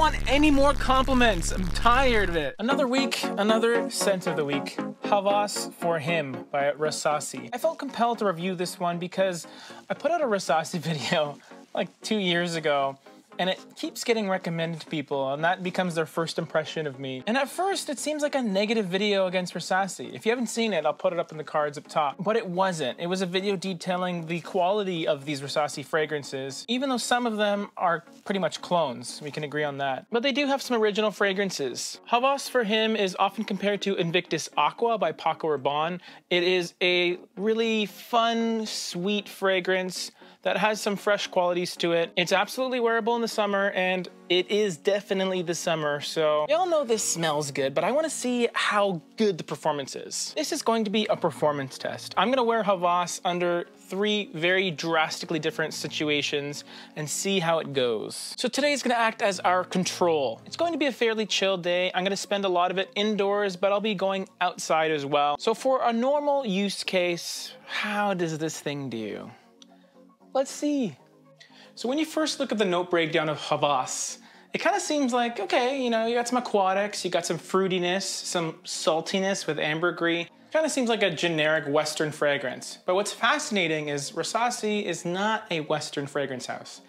want any more compliments. I'm tired of it. Another week, another scent of the week. Hawas for Him by Rasasi. I felt compelled to review this one because I put out a Rasasi video like two years ago and it keeps getting recommended to people, and that becomes their first impression of me. And at first, it seems like a negative video against Rasasi. If you haven't seen it, I'll put it up in the cards up top. But it wasn't. It was a video detailing the quality of these Rasasi fragrances, even though some of them are pretty much clones. We can agree on that. But they do have some original fragrances. Hawas for him is often compared to Invictus Aqua by Paco Rabanne. It is a really fun, sweet fragrance that has some fresh qualities to it. It's absolutely wearable in the summer and it is definitely the summer, so y'all know this smells good, but I wanna see how good the performance is. This is going to be a performance test. I'm gonna wear Hawas under three very drastically different situations and see how it goes. So today is gonna act as our control. It's going to be a fairly chill day. I'm gonna spend a lot of it indoors, but I'll be going outside as well. So for a normal use case, how does this thing do? Let's see. So when you first look at the note breakdown of Hawas, it kind of seems like, okay, you know, you got some aquatics, you got some fruitiness, some saltiness with ambergris. Kind of seems like a generic Western fragrance. But what's fascinating is Rasasi is not a Western fragrance house.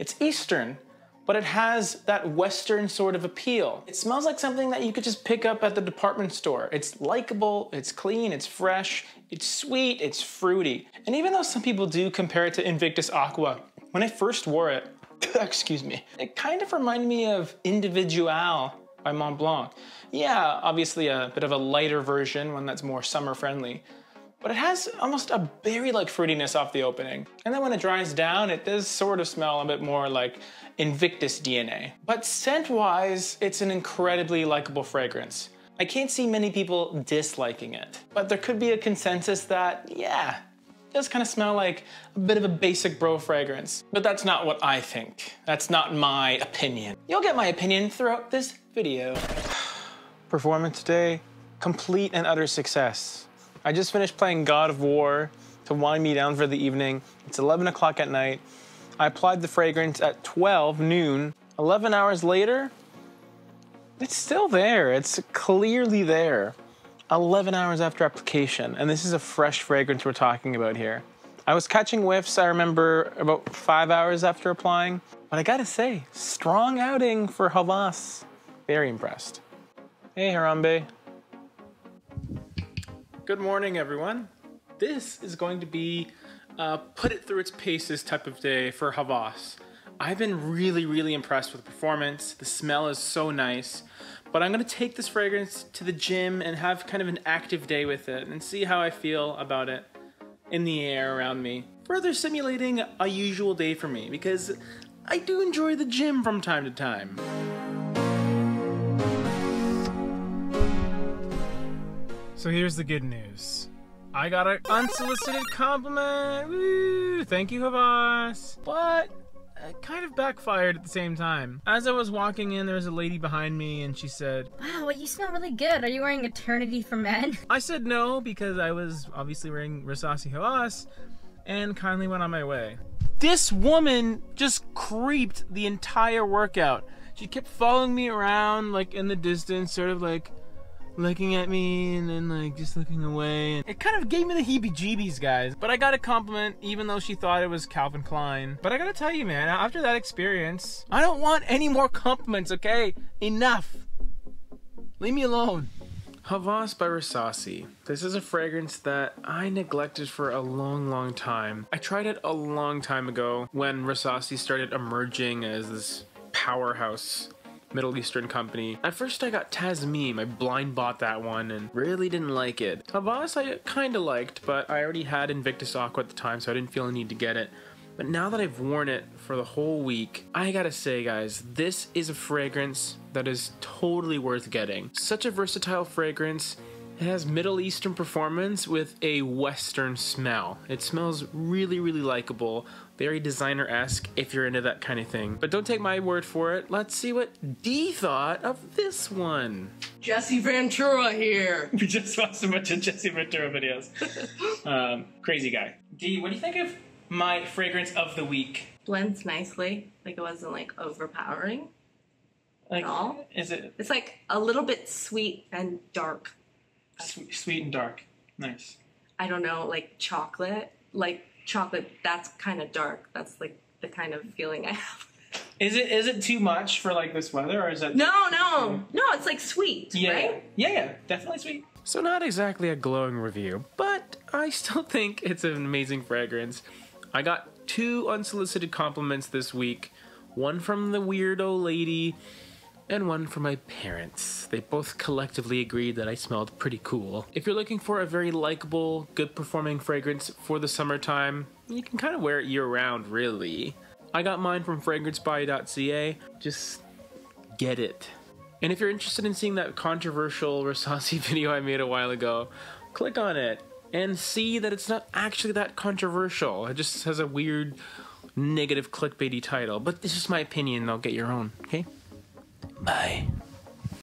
It's Eastern, but it has that Western sort of appeal. It smells like something that you could just pick up at the department store. It's likable, it's clean, it's fresh, it's sweet, it's fruity. And even though some people do compare it to Invictus Aqua, when I first wore it, excuse me, it kind of reminded me of Individual by Montblanc. Yeah, obviously a bit of a lighter version, one that's more summer friendly but it has almost a berry-like fruitiness off the opening. And then when it dries down, it does sort of smell a bit more like Invictus DNA. But scent-wise, it's an incredibly likable fragrance. I can't see many people disliking it, but there could be a consensus that, yeah, it does kind of smell like a bit of a basic bro fragrance. But that's not what I think. That's not my opinion. You'll get my opinion throughout this video. Performance today, complete and utter success. I just finished playing God of War to wind me down for the evening. It's 11 o'clock at night. I applied the fragrance at 12 noon. 11 hours later, it's still there. It's clearly there. 11 hours after application, and this is a fresh fragrance we're talking about here. I was catching whiffs, I remember, about five hours after applying, but I gotta say, strong outing for Hawas. Very impressed. Hey, Harambe. Good morning, everyone. This is going to be a put it through its paces type of day for Hawas. I've been really, really impressed with the performance. The smell is so nice. But I'm gonna take this fragrance to the gym and have kind of an active day with it and see how I feel about it in the air around me. Further simulating a usual day for me because I do enjoy the gym from time to time. So here's the good news. I got an unsolicited compliment. Woo! Thank you, Hawas. But it kind of backfired at the same time. As I was walking in, there was a lady behind me and she said, Wow, you smell really good. Are you wearing Eternity for Men? I said no because I was obviously wearing Rasasi Hawas and kindly went on my way. This woman just creeped the entire workout. She kept following me around like in the distance, sort of like looking at me and then like just looking away. It kind of gave me the heebie-jeebies, guys. But I got a compliment even though she thought it was Calvin Klein. But I gotta tell you, man, after that experience, I don't want any more compliments, okay? Enough. Leave me alone. Hawas by Rasasi. This is a fragrance that I neglected for a long, long time. I tried it a long time ago when Rasasi started emerging as this powerhouse Middle Eastern company. At first I got Tasmeem, I blind bought that one and really didn't like it. Hawas I kinda liked, but I already had Invictus Aqua at the time so I didn't feel a need to get it. But now that I've worn it for the whole week, I gotta say guys, this is a fragrance that is totally worth getting. Such a versatile fragrance, it has Middle Eastern performance with a Western smell. It smells really, really likable, very designer-esque if you're into that kind of thing. But don't take my word for it. Let's see what D thought of this one. Jesse Ventura here. We just watched a bunch of Jesse Ventura videos. um, crazy guy. D, what do you think of my fragrance of the week? Blends nicely. Like it wasn't like overpowering. Like, all. is it It's like a little bit sweet and dark. Sweet, sweet and dark? Nice. I don't know, like chocolate. Like chocolate, that's kind of dark. That's like the kind of feeling I have. Is it is it too much for like this weather, or is that No, no, no, it's like sweet, Yeah, right? yeah, yeah, definitely sweet. So not exactly a glowing review, but I still think it's an amazing fragrance. I got two unsolicited compliments this week, one from the weirdo lady and one for my parents. They both collectively agreed that I smelled pretty cool. If you're looking for a very likable, good performing fragrance for the summertime, you can kind of wear it year round, really. I got mine from fragrancebuy.ca. Just get it. And if you're interested in seeing that controversial Rasasi video I made a while ago, click on it and see that it's not actually that controversial. It just has a weird negative clickbaity title. But this is my opinion, I'll get your own, okay? Bye.